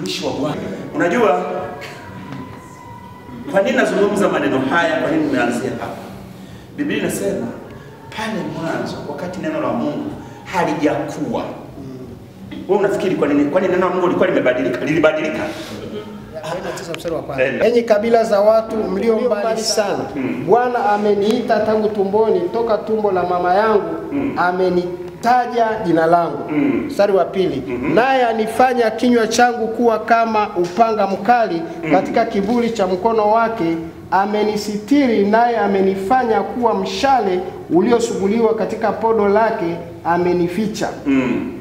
mtumishi wa Bwana. Unajua kwa nini nazungumza maneno haya? Kwa nini nimeanzia hapa? Biblia inasema pale mwanzo, wakati neno la Mungu halijakuwa. Wewe unafikiri kwa nini? Kwani neno la Mungu lilikuwa limebadilika? Lilibadilika? 49 mstari wa kwanza. Enda. Enyi kabila za watu mlio mbali sana, Bwana ameniita tangu tumboni, toka tumbo la mama yangu amenitaja jina langu. Mstari mm. wa pili, mm -hmm. naye anifanya kinywa changu kuwa kama upanga mkali, mm. katika kivuli cha mkono wake amenisitiri, naye amenifanya kuwa mshale uliosuguliwa katika podo lake amenificha mm.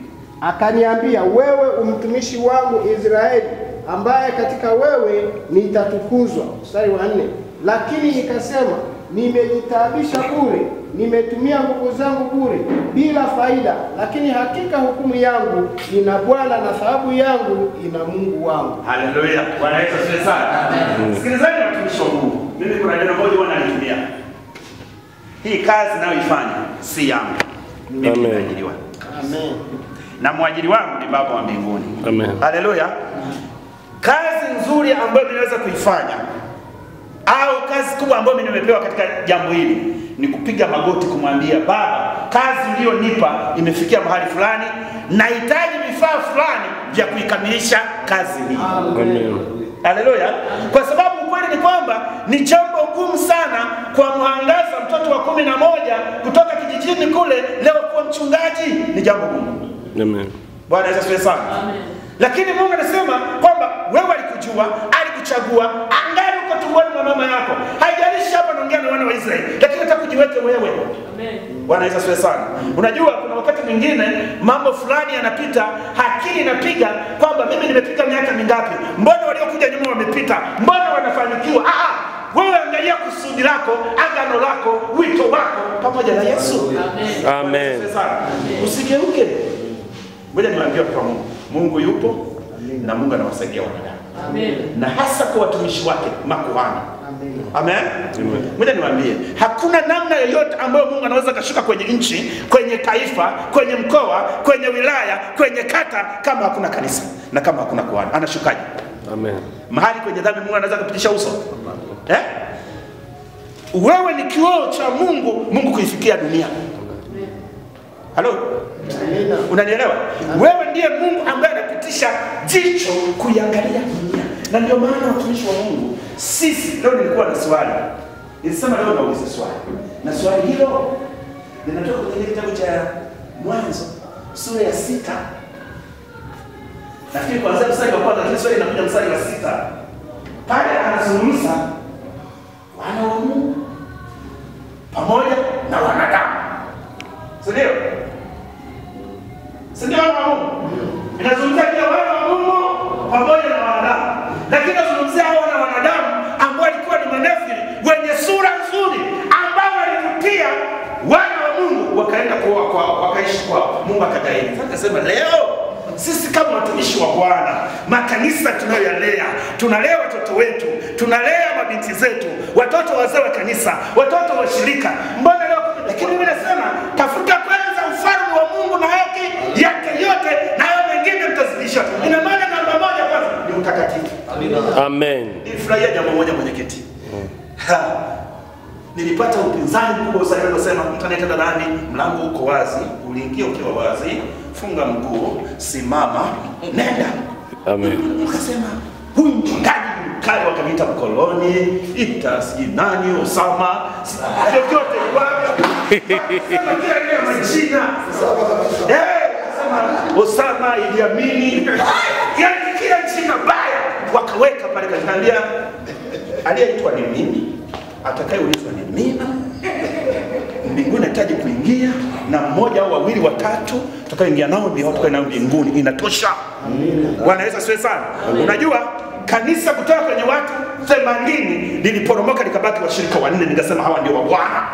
akaniambia wewe umtumishi wangu Israeli, ambaye katika wewe nitatukuzwa. Mstari wa nne, lakini nikasema nimejitaabisha bure, nimetumia nguvu zangu bure bila faida, lakini hakika hukumu yangu ina Bwana na thawabu yangu ina Mungu wangu. Haleluya. Bwana Yesu asifiwe sana. Sikilizeni watumishi wa Mungu. Mimi kuna neno moja huwa nalitumia. Hii kazi nayoifanya si yangu. Mimi nimeajiriwa. Amen. Na mwajiri wangu ni Baba wa mbinguni. Amen. Haleluya. Kazi nzuri ambayo ninaweza kuifanya au kazi kubwa ambayo mimi nimepewa katika jambo hili ni kupiga magoti kumwambia Baba, kazi uliyonipa imefikia mahali fulani, nahitaji vifaa fulani vya kuikamilisha kazi hii. Amen. Haleluya. Kwa sababu ukweli ni kwamba ni jambo gumu sana kwa mwangaza mtoto wa kumi na moja kutoka kijijini kule leo kuwa mchungaji, ni jambo gumu. Amen. Bwana Yesu asifiwe sana. Amen. Lakini Mungu anasema kwamba wewe alikujua, alikuchagua, angali uko tumboni mwa mama yako. Haijalishi hapa naongea na wana wa Israeli, lakini nataka kujiweke wewe. Bwana Yesu asifiwe sana. Unajua kuna wakati mwingine mambo fulani yanapita, akili inapiga kwamba mimi nimepita miaka mingapi? Mbona waliokuja nyuma wamepita? Mbona wanafanikiwa? Ah, ah, wewe angalia kusudi lako, agano lako, wito wako pamoja na Yesu. Amen. Amen. Usigeuke. Ngoja niwaambie kwa Mungu. Mungu yupo na Mungu anawasaidia wanadamu. Na hasa kwa watumishi wake makuhani. Amen. Mimi niwaambie, hakuna namna yoyote ambayo Mungu anaweza kashuka kwenye nchi, kwenye taifa, kwenye mkoa, kwenye wilaya, kwenye kata kama hakuna kanisa na kama hakuna kuhani. Anashukaje? Amen. mahali kwenye dhambi Mungu anaweza kupitisha uso eh? Wewe ni kioo cha Mungu, Mungu kuifikia dunia. Halo, unanielewa? Wewe ndiye Mungu ambaye anapitisha jicho kuiangalia na ndio maana watumishi wa Mungu sisi. Leo nilikuwa na swali, nilisema leo naulize swali, na swali hilo linatoka kwenye kitabu cha Mwanzo sura ya sita nafikiri kuanzia mstari wa kwanza, lakini swali linakuja mstari wa sita. Pale anazungumza wana wa Mungu pamoja kwao, wakaishi kwao, Mungu akadaini. Sasa nasema leo sisi kama watumishi wa Bwana, makanisa tunayoyalea, tunalea watoto wetu, tunalea mabinti zetu, watoto wazee wa kanisa, watoto wa shirika. Mbona leo? Lakini mimi nasema tafuta kwanza ufalme wa Mungu na haki yake yote, na hayo mengine mtazidisha. Ina maana namba moja kwanza ni utakatifu. Amen. Nifurahia jambo moja mwenyekiti. Ha. Nilipata upinzani mkubwa sana aliposema mtu anaita dadani, mlango uko wazi, uliingia ukiwa wazi, funga mguu, simama, nenda. Amen. Akasema huyu mchungaji mkali, wakaniita mkoloni, ita sijui nani, Osama, vyovyote iwavyo, majina. Eh, Osama, Idi Amini, yaani kila jina baya. Wakaweka pale, kaniambia aliyeitwa ni mimi, atakayeulizwa ni mimi mbinguni nahitaji kuingia na mmoja au wawili watatu tutakaoingia nao watu nao mbinguni. Inatosha. Wanaweza siwe sana. Unajua kanisa kutoka kwenye watu 80 liliporomoka likabaki washirika wanne nikasema hawa ndio wa bwana.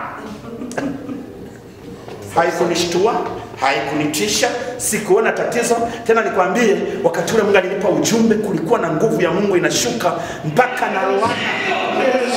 Haikunishtua haikunitisha sikuona tatizo. Tena nikwambie wakati ule mungu alinipa ujumbe kulikuwa na nguvu ya mungu inashuka mpaka na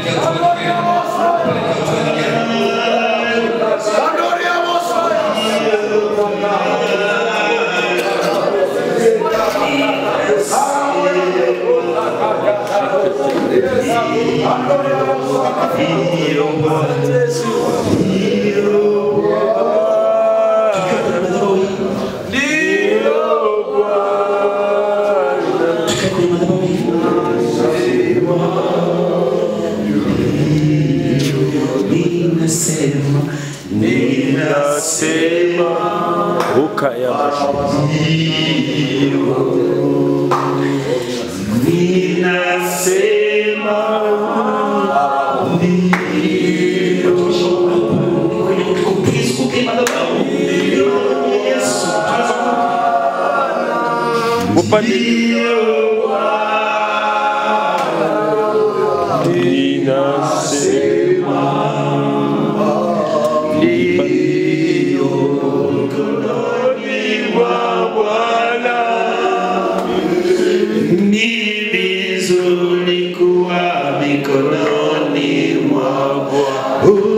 이렇게 sema. Ninasema ukayabashiro é ninasema Opa, Deus.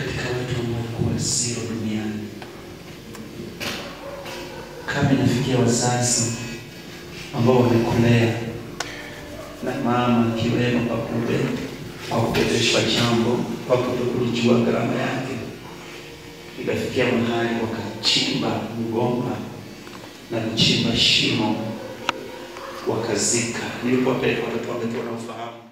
Katika watu ambao kuwa zero duniani, kama inafikia wazazi ambao wamekulea na mama akiwemo pakube kwa kubebeshwa jambo kwa kutokulijua gharama yake, ikafikia mahali wakachimba mgomba na kuchimba shimo wakazika. Nilipowapeleka watoto wangu wanaofahamu